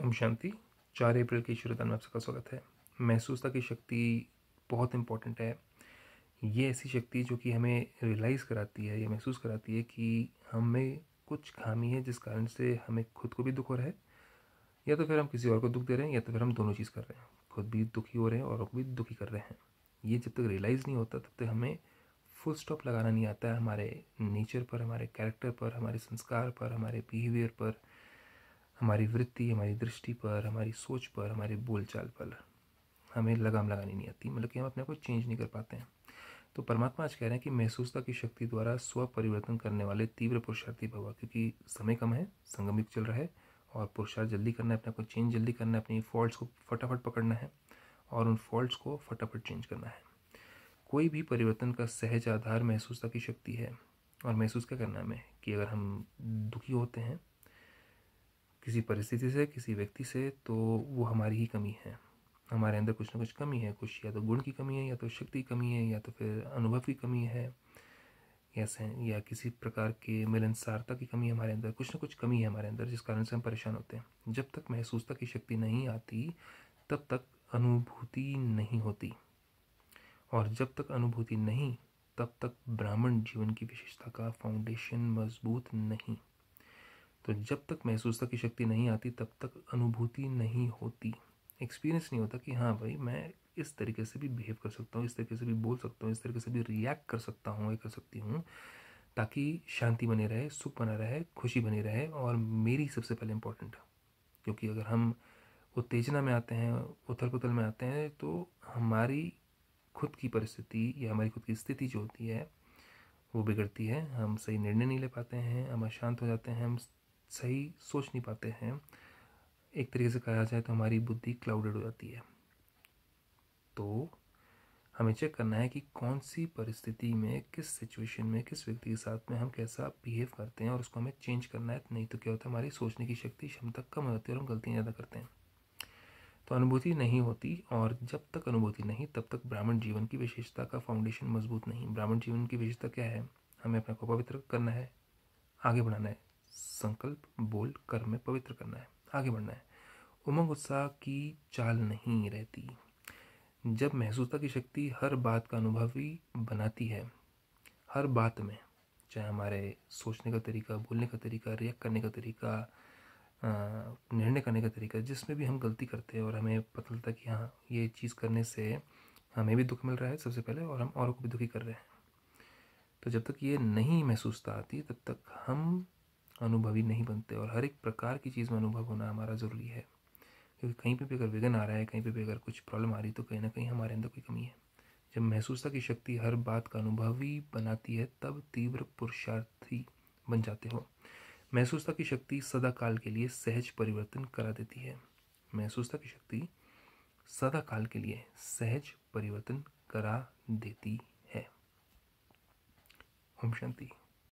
ओम शांति। चार अप्रैल की शुरुआत में आप सबका स्वागत है। महसूसता की शक्ति बहुत इम्पोर्टेंट है। ये ऐसी शक्ति जो कि हमें रियलाइज़ कराती है, या महसूस कराती है कि हमें कुछ खामी है जिस कारण से हमें खुद को भी दुख हो रहा है, या तो फिर हम किसी और को दुख दे रहे हैं, या तो फिर हम दोनों चीज़ कर रहे हैं। खुद भी दुखी हो रहे हैं और भी दुखी कर रहे हैं। ये जब तक रियलाइज़ नहीं होता, तब तक हमें फुल स्टॉप लगाना नहीं आता है हमारे नेचर पर, हमारे कैरेक्टर पर, हमारे संस्कार पर, हमारे बिहेवियर पर। हमारी वृत्ति, हमारी दृष्टि पर, हमारी सोच पर, हमारे बोलचाल पर हमें लगाम लगानी नहीं आती मतलब कि हम अपने को चेंज नहीं कर पाते हैं। तो परमात्मा आज कह रहे हैं कि महसूसता की शक्ति द्वारा स्व परिवर्तन करने वाले तीव्र पुरुषार्थी भवा क्योंकि समय कम है संगम युग चल रहा है, और पुरुषार्थ जल्दी करना है, अपने को चेंज जल्दी करना है, अपनी फॉल्ट्स को फटाफट पकड़ना है, और उन फॉल्ट्स को फटाफट चेंज करना है। कोई भी परिवर्तन का सहज आधार महसूसता की शक्ति है, और महसूस क्या करना है हमें? कि अगर हम दुखी होते हैं किसी परिस्थिति से, किसी व्यक्ति से तो वो हमारी ही कमी है। हमारे अंदर कुछ ना कुछ कमी है। कुछ या तो गुण की कमी है, या तो शक्ति की कमी है, या तो फिर अनुभव की कमी है, या या किसी प्रकार के मिलनसारता की कमी हमारे अंदर। कुछ ना कुछ कमी है हमारे अंदर, जिस कारण से हम परेशान होते हैं। जब तक महसूसता की शक्ति नहीं आती, तब तक अनुभूति नहीं होती। और जब तक अनुभूति नहीं, तब तक ब्राह्मण जीवन की विशेषता का फाउंडेशन मज़बूत नहीं। तो जब तक महसूसता की शक्ति नहीं आती, तब तक अनुभूति नहीं होती। एक्सपीरियंस नहीं होता कि हाँ भाई, मैं इस तरीके से भी बिहेव कर सकता हूँ, इस तरीके से भी बोल सकता हूँ, इस तरीके से भी रिएक्ट कर सकता हूँ, या कर सकती हूँ, ताकि शांति बनी रहे, सुख बना रहे, खुशी बनी रहे और मेरी सबसे पहले इम्पोर्टेंट क्योंकि अगर हम उत्तेजना में आते हैं उथल पुथल में आते हैं तो हमारी खुद की परिस्थिति या हमारी खुद की स्थिति जो होती है, वो बिगड़ती है। हम सही निर्णय नहीं ले पाते हैं, हम अशांत हो जाते हैं, हम सही सोच नहीं पाते हैं। एक तरीके से कहा जाए तो हमारी बुद्धि क्लाउडेड हो जाती है। तो हमें चेक करना है कि कौन सी परिस्थिति में, किस सिचुएशन में, किस व्यक्ति के साथ में हम कैसा बिहेव करते हैं और उसको हमें चेंज करना है। नहीं तो क्या होता है, हमारी सोचने की शक्ति क्षमता कम हो जाती है और हम गलतियाँ ज़्यादा करते हैं। तो अनुभूति नहीं होती और जब तक अनुभूति नहीं, तब तक ब्राह्मण जीवन की विशेषता का फाउंडेशन मज़बूत नहीं। ब्राह्मण जीवन की विशेषता क्या है? हमें अपने को पवित्र करना है, आगे बढ़ाना है। संकल्प, बोल, कर्म में पवित्र करना है, आगे बढ़ना है। उमंग, उत्साह की चाल नहीं रहती। जब महसूसता की शक्ति हर बात का अनुभवी बनाती है, हर बात में, चाहे हमारे सोचने का तरीका, बोलने का तरीका रिएक्ट करने का तरीका निर्णय करने का तरीका, जिसमें भी हम गलती करते हैं और हमें पता चलता है कि हाँ ये चीज़ करने से हमें भी दुख मिल रहा है सबसे पहले और हम औरों को भी दुखी कर रहे हैं। तो जब तक ये नहीं महसूसता आती, तब तक हम अनुभवी नहीं बनते और हर एक प्रकार की चीज़ में अनुभव होना हमारा ज़रूरी है। क्योंकि कहीं पे भी अगर विघन आ रहा है, कहीं पे भी अगर कुछ प्रॉब्लम आ रही तो कहीं ना कहीं हमारे अंदर कोई कमी है। जब महसूसता की शक्ति हर बात का अनुभवी बनाती है, तब तीव्र पुरुषार्थी बन जाते हो। महसूसता की शक्ति सदा काल के लिए सहज परिवर्तन करा देती है। महसूसता की शक्ति सदा काल के लिए सहज परिवर्तन करा देती है। ओम शांति।